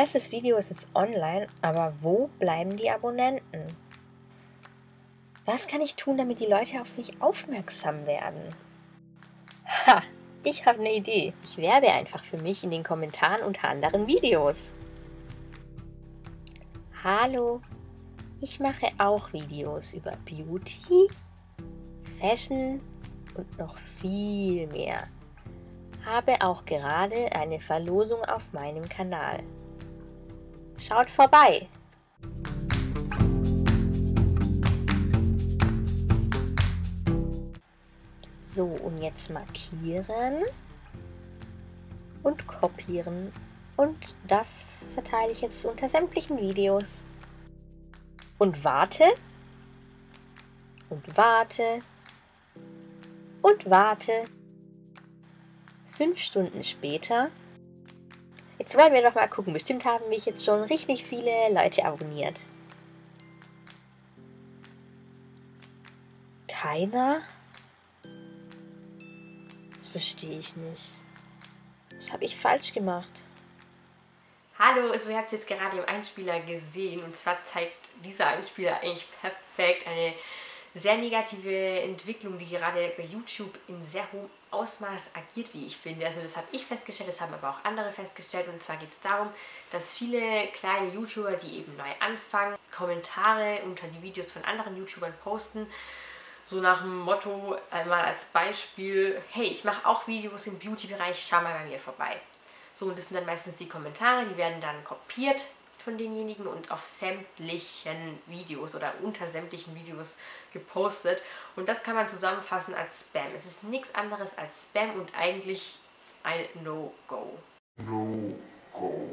erstes Video ist jetzt online, aber wo bleiben die Abonnenten? Was kann ich tun, damit die Leute auf mich aufmerksam werden? Ha, ich habe eine Idee. Ich werbe einfach für mich in den Kommentaren unter anderen Videos. Hallo, ich mache auch Videos über Beauty, Fashion und noch viel mehr. Habe auch gerade eine Verlosung auf meinem Kanal. Schaut vorbei! So, und jetzt markieren und kopieren. Und das verteile ich jetzt unter sämtlichen Videos. Und warte. Und warte. Und warte. Fünf Stunden später. Jetzt wollen wir doch mal gucken. Bestimmt haben mich jetzt schon richtig viele Leute abonniert. Keiner? verstehe ich nicht. Was habe ich falsch gemacht? Hallo, also ihr habt es jetzt gerade im Einspieler gesehen und zwar zeigt dieser Einspieler eigentlich perfekt eine sehr negative Entwicklung, die gerade bei YouTube in sehr hohem Ausmaß agiert, wie ich finde. Also das habe ich festgestellt, das haben aber auch andere festgestellt und zwar geht es darum, dass viele kleine YouTuber, die eben neu anfangen, Kommentare unter die Videos von anderen YouTubern posten so nach dem Motto, einmal als Beispiel, hey, ich mache auch Videos im Beauty-Bereich, schau mal bei mir vorbei. So, und das sind dann meistens die Kommentare, die werden dann kopiert von denjenigen und auf sämtlichen Videos oder unter sämtlichen Videos gepostet. Und das kann man zusammenfassen als Spam. Es ist nichts anderes als Spam und eigentlich ein No-Go. No-Go.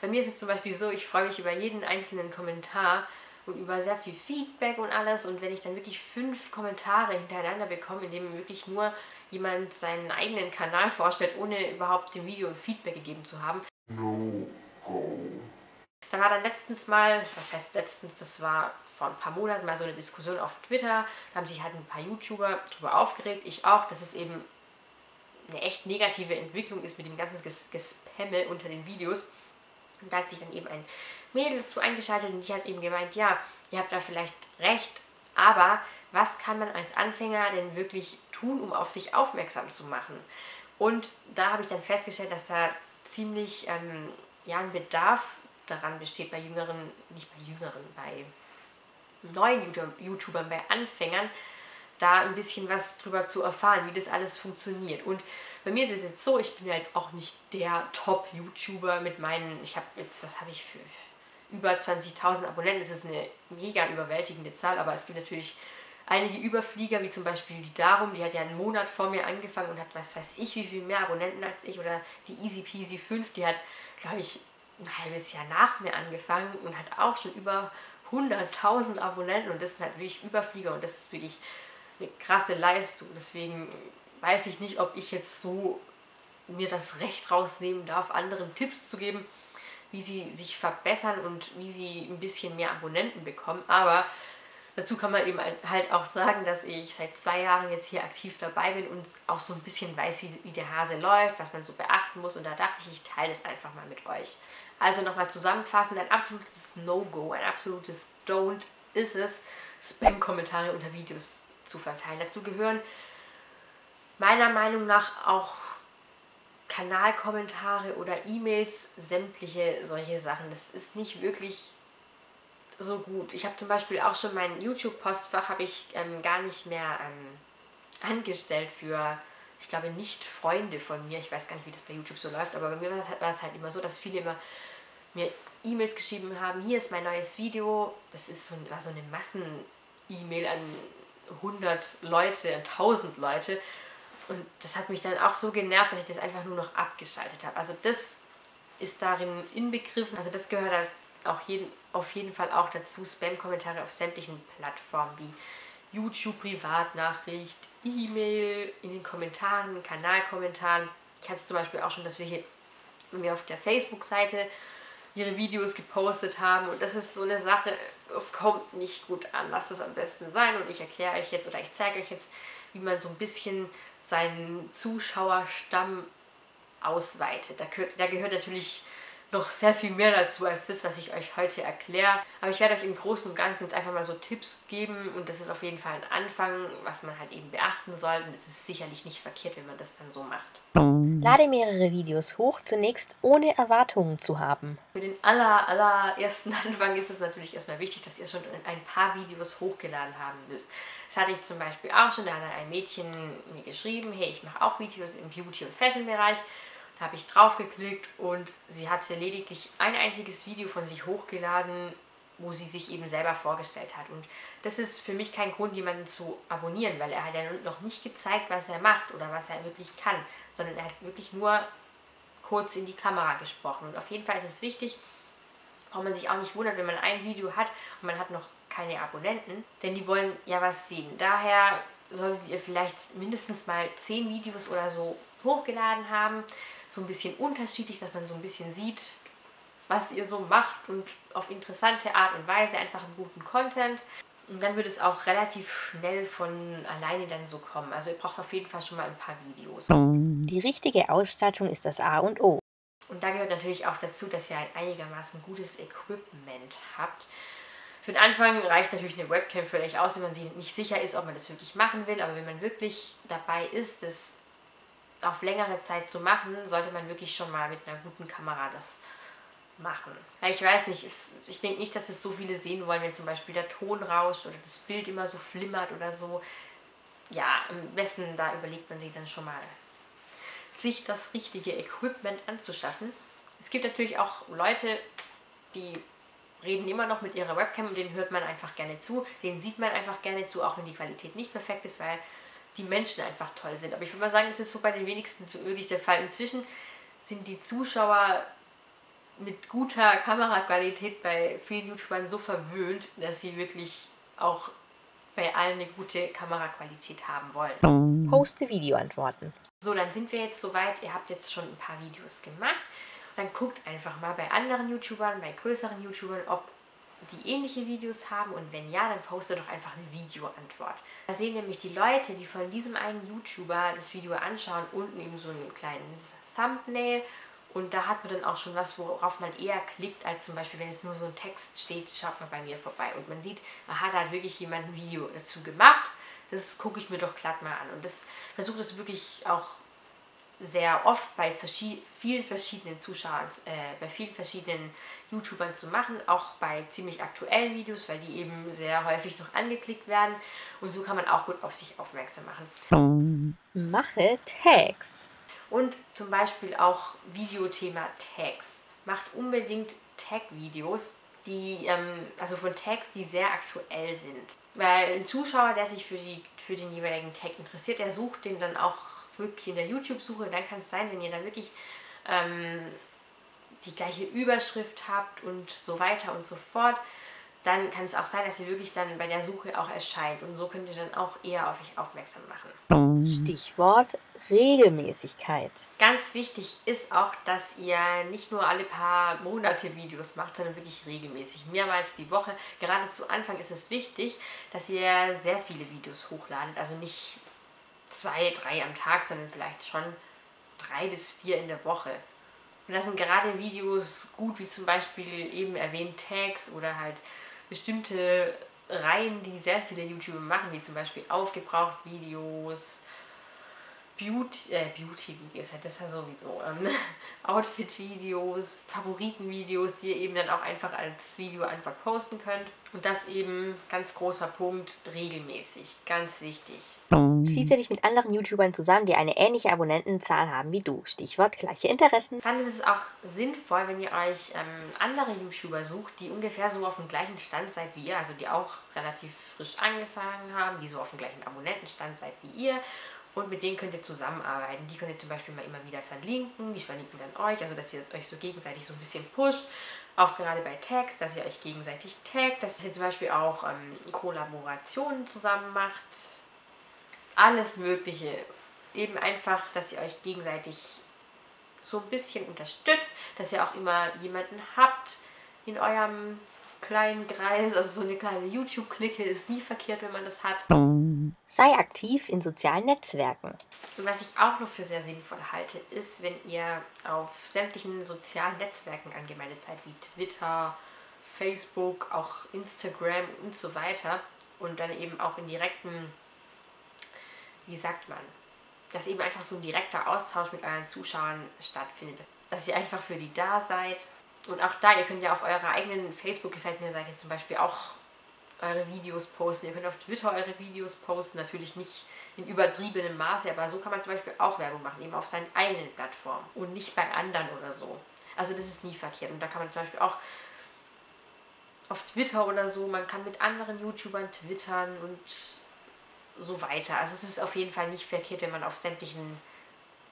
Bei mir ist es zum Beispiel so, ich freue mich über jeden einzelnen Kommentar, und über sehr viel Feedback und alles. Und wenn ich dann wirklich fünf Kommentare hintereinander bekomme, in dem wirklich nur jemand seinen eigenen Kanal vorstellt, ohne überhaupt dem Video ein Feedback gegeben zu haben. No. Da war dann letztens mal, was heißt letztens, das war vor ein paar Monaten mal so eine Diskussion auf Twitter. Da haben sich halt ein paar YouTuber darüber aufgeregt, ich auch, dass es eben eine echt negative Entwicklung ist mit dem ganzen Gespammel unter den Videos. Und da hat sich dann eben ein Mädel dazu eingeschaltet und die hat eben gemeint, ja, ihr habt da vielleicht recht, aber was kann man als Anfänger denn wirklich tun, um auf sich aufmerksam zu machen? Und da habe ich dann festgestellt, dass da ziemlich ähm, ja, ein Bedarf daran besteht bei Jüngeren, nicht bei Jüngeren, bei neuen YouTubern, bei Anfängern, da ein bisschen was drüber zu erfahren, wie das alles funktioniert. Und bei mir ist es jetzt so, ich bin ja jetzt auch nicht der Top-YouTuber mit meinen, ich habe jetzt, was habe ich für über 20.000 Abonnenten. Das ist eine mega überwältigende Zahl, aber es gibt natürlich einige Überflieger, wie zum Beispiel die Darum, die hat ja einen Monat vor mir angefangen und hat, was weiß ich, wie viel mehr Abonnenten als ich. Oder die Easy Peasy 5, die hat, glaube ich, ein halbes Jahr nach mir angefangen und hat auch schon über 100.000 Abonnenten und das sind halt wirklich Überflieger und das ist wirklich eine krasse Leistung. Deswegen weiß ich nicht, ob ich jetzt so mir das Recht rausnehmen darf, anderen Tipps zu geben, wie sie sich verbessern und wie sie ein bisschen mehr Abonnenten bekommen. Aber dazu kann man eben halt auch sagen, dass ich seit zwei Jahren jetzt hier aktiv dabei bin und auch so ein bisschen weiß, wie, wie der Hase läuft, was man so beachten muss. Und da dachte ich, ich teile das einfach mal mit euch. Also nochmal zusammenfassend, ein absolutes No-Go, ein absolutes Don't ist es, Spam-Kommentare unter Videos zu verteilen. Dazu gehören meiner Meinung nach auch Kanalkommentare oder E-Mails, sämtliche solche Sachen. Das ist nicht wirklich so gut. Ich habe zum Beispiel auch schon mein YouTube-Postfach habe ich ähm, gar nicht mehr ähm, angestellt für, ich glaube, nicht Freunde von mir. Ich weiß gar nicht, wie das bei YouTube so läuft, aber bei mir war es, halt, halt immer so, dass viele immer mir E-Mails geschrieben haben, hier ist mein neues Video. Das ist so, war so eine Massen-E-Mail an 100 Leute, an 1000 Leute. Und das hat mich dann auch so genervt, dass ich das einfach nur noch abgeschaltet habe. Also das ist darin inbegriffen. Also das gehört halt auch jeden, auf jeden Fall auch dazu. Spam-Kommentare auf sämtlichen Plattformen wie YouTube, Privatnachricht, E-Mail, in den Kommentaren, Kanalkommentaren. Ich hatte zum Beispiel auch schon, dass wir hier wir auf der Facebook-Seite ihre Videos gepostet haben. Und das ist so eine Sache, es kommt nicht gut an. Lasst es am besten sein. Und ich erkläre euch jetzt oder ich zeige euch jetzt, wie man so ein bisschen seinen Zuschauerstamm ausweitet. Da, da gehört natürlich noch sehr viel mehr dazu als das, was ich euch heute erkläre. Aber ich werde euch im Großen und Ganzen jetzt einfach mal so Tipps geben und das ist auf jeden Fall ein Anfang, was man halt eben beachten soll. Und es ist sicherlich nicht verkehrt, wenn man das dann so macht. Lade mehrere Videos hoch, zunächst ohne Erwartungen zu haben. Für den aller, allerersten Anfang ist es natürlich erstmal wichtig, dass ihr schon ein paar Videos hochgeladen haben müsst. Das hatte ich zum Beispiel auch schon, da hat ein Mädchen mir geschrieben, hey, ich mache auch Videos im Beauty- und Fashion-Bereich habe ich draufgeklickt und sie hatte lediglich ein einziges Video von sich hochgeladen, wo sie sich eben selber vorgestellt hat. Und das ist für mich kein Grund, jemanden zu abonnieren, weil er hat ja noch nicht gezeigt, was er macht oder was er wirklich kann, sondern er hat wirklich nur kurz in die Kamera gesprochen. Und auf jeden Fall ist es wichtig, warum man sich auch nicht wundert, wenn man ein Video hat und man hat noch keine Abonnenten, denn die wollen ja was sehen. Daher solltet ihr vielleicht mindestens mal zehn Videos oder so hochgeladen haben. So ein bisschen unterschiedlich, dass man so ein bisschen sieht, was ihr so macht und auf interessante Art und Weise einfach einen guten Content. Und dann wird es auch relativ schnell von alleine dann so kommen. Also ihr braucht auf jeden Fall schon mal ein paar Videos. Die richtige Ausstattung ist das A und O. Und da gehört natürlich auch dazu, dass ihr ein einigermaßen gutes Equipment habt. Für den Anfang reicht natürlich eine Webcam völlig aus, wenn man sich nicht sicher ist, ob man das wirklich machen will. Aber wenn man wirklich dabei ist, das auf längere Zeit zu machen, sollte man wirklich schon mal mit einer guten Kamera das machen. Ja, ich weiß nicht, ich denke nicht, dass das so viele sehen wollen, wenn zum Beispiel der Ton rauscht oder das Bild immer so flimmert oder so. Ja, am besten da überlegt man sich dann schon mal, sich das richtige Equipment anzuschaffen. Es gibt natürlich auch Leute, die reden immer noch mit ihrer Webcam und denen hört man einfach gerne zu. Denen sieht man einfach gerne zu, auch wenn die Qualität nicht perfekt ist, weil die Menschen einfach toll sind. Aber ich würde mal sagen, es ist so bei den wenigsten so wirklich der Fall. Inzwischen sind die Zuschauer mit guter Kameraqualität bei vielen YouTubern so verwöhnt, dass sie wirklich auch bei allen eine gute Kameraqualität haben wollen. Poste Videoantworten. So, dann sind wir jetzt soweit. Ihr habt jetzt schon ein paar Videos gemacht. Dann guckt einfach mal bei anderen YouTubern, bei größeren YouTubern, ob die ähnliche Videos haben? Und wenn ja, dann poste doch einfach eine Videoantwort. Da sehen nämlich die Leute, die von diesem einen YouTuber das Video anschauen, unten eben so ein kleines Thumbnail. Und da hat man dann auch schon was, worauf man eher klickt, als zum Beispiel, wenn jetzt nur so ein Text steht, schaut mal bei mir vorbei. Und man sieht, aha, da hat wirklich jemand ein Video dazu gemacht, das gucke ich mir doch glatt mal an. Und das versucht es wirklich auch sehr oft bei verschied vielen verschiedenen Zuschauern, äh, bei vielen verschiedenen YouTubern zu machen, auch bei ziemlich aktuellen Videos, weil die eben sehr häufig noch angeklickt werden und so kann man auch gut auf sich aufmerksam machen. Mache Tags. Und zum Beispiel auch Videothema Tags. Macht unbedingt Tag-Videos, die, ähm, also von Tags, die sehr aktuell sind. Weil ein Zuschauer, der sich für, die, für den jeweiligen Tag interessiert, der sucht den dann auch wirklich in der YouTube-Suche. Dann kann es sein, wenn ihr da wirklich ähm, die gleiche Überschrift habt und so weiter und so fort, dann kann es auch sein, dass ihr wirklich dann bei der Suche auch erscheint. Und so könnt ihr dann auch eher auf euch aufmerksam machen. Stichwort Regelmäßigkeit. Ganz wichtig ist auch, dass ihr nicht nur alle paar Monate Videos macht, sondern wirklich regelmäßig, mehrmals die Woche. Gerade zu Anfang ist es wichtig, dass ihr sehr viele Videos hochladet. Also nicht zwei, drei am Tag, sondern vielleicht schon drei bis vier in der Woche. Und das sind gerade Videos gut, wie zum Beispiel eben erwähnt Tags oder halt bestimmte Reihen, die sehr viele YouTuber machen, wie zum Beispiel aufgebraucht Videos, Beauty, äh, Beauty-Videos, das ist ja sowieso, ähm, Outfit-Videos, Favoriten-Videos, die ihr eben dann auch einfach als Video einfach posten könnt. Und das eben, ganz großer Punkt, regelmäßig, ganz wichtig. Schließe dich mit anderen YouTubern zusammen, die eine ähnliche Abonnentenzahl haben wie du. Stichwort gleiche Interessen. Dann ist es auch sinnvoll, wenn ihr euch ähm, andere YouTuber sucht, die ungefähr so auf dem gleichen Stand seid wie ihr, also die auch relativ frisch angefangen haben, die so auf dem gleichen Abonnentenstand seid wie ihr und mit denen könnt ihr zusammenarbeiten. Die könnt ihr zum Beispiel mal immer wieder verlinken, die verlinken dann euch, also dass ihr euch so gegenseitig so ein bisschen pusht. Auch gerade bei Tags, dass ihr euch gegenseitig taggt, dass ihr zum Beispiel auch ähm, Kollaborationen zusammen macht alles Mögliche. Eben einfach, dass ihr euch gegenseitig so ein bisschen unterstützt, dass ihr auch immer jemanden habt in eurem kleinen Kreis. Also so eine kleine YouTube-Clique ist nie verkehrt, wenn man das hat. Sei aktiv in sozialen Netzwerken. Und was ich auch noch für sehr sinnvoll halte, ist, wenn ihr auf sämtlichen sozialen Netzwerken angemeldet seid, wie Twitter, Facebook, auch Instagram und so weiter. Und dann eben auch in direkten, wie sagt man, dass eben einfach so ein direkter Austausch mit euren Zuschauern stattfindet. Dass ihr einfach für die da seid. Und auch da, ihr könnt ja auf eurer eigenen Facebook-Gefällt mir-Seite zum Beispiel auch eure Videos posten. Ihr könnt auf Twitter eure Videos posten, natürlich nicht in übertriebenem Maße, aber so kann man zum Beispiel auch Werbung machen, eben auf seinen eigenen Plattformen und nicht bei anderen oder so. Also das ist nie verkehrt. Und da kann man zum Beispiel auch auf Twitter oder so, man kann mit anderen YouTubern twittern und so weiter. Also es ist auf jeden Fall nicht verkehrt, wenn man auf sämtlichen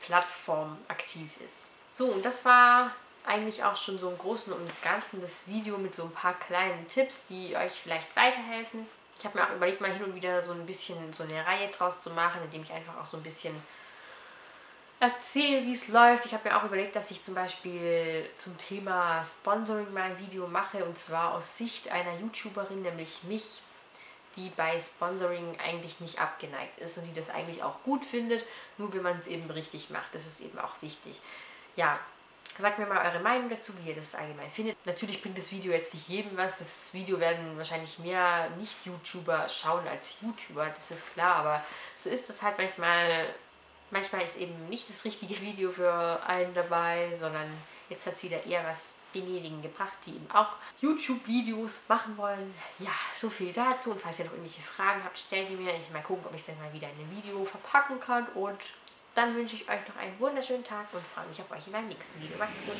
Plattformen aktiv ist. So, und das war eigentlich auch schon so im Großen und Ganzen das Video mit so ein paar kleinen Tipps, die euch vielleicht weiterhelfen. Ich habe mir auch überlegt, mal hin und wieder so ein bisschen so eine Reihe draus zu machen, indem ich einfach auch so ein bisschen erzähle, wie es läuft. Ich habe mir auch überlegt, dass ich zum Beispiel zum Thema Sponsoring mal ein Video mache und zwar aus Sicht einer YouTuberin, nämlich mich, die bei Sponsoring eigentlich nicht abgeneigt ist und die das eigentlich auch gut findet, nur wenn man es eben richtig macht. Das ist eben auch wichtig. Ja, Sagt mir mal eure Meinung dazu, wie ihr das allgemein findet. Natürlich bringt das Video jetzt nicht jedem was. Das Video werden wahrscheinlich mehr Nicht-YouTuber schauen als YouTuber, das ist klar. Aber so ist das halt manchmal. Manchmal ist eben nicht das richtige Video für einen dabei, sondern jetzt hat es wieder eher was denjenigen gebracht, die eben auch YouTube-Videos machen wollen. Ja, so viel dazu. Und falls ihr noch irgendwelche Fragen habt, stellt die mir. Ich mal gucken, ob ich es dann mal wieder in ein Video verpacken kann. Und dann wünsche ich euch noch einen wunderschönen Tag und freue mich auf euch in meinem nächsten Video. Macht's gut.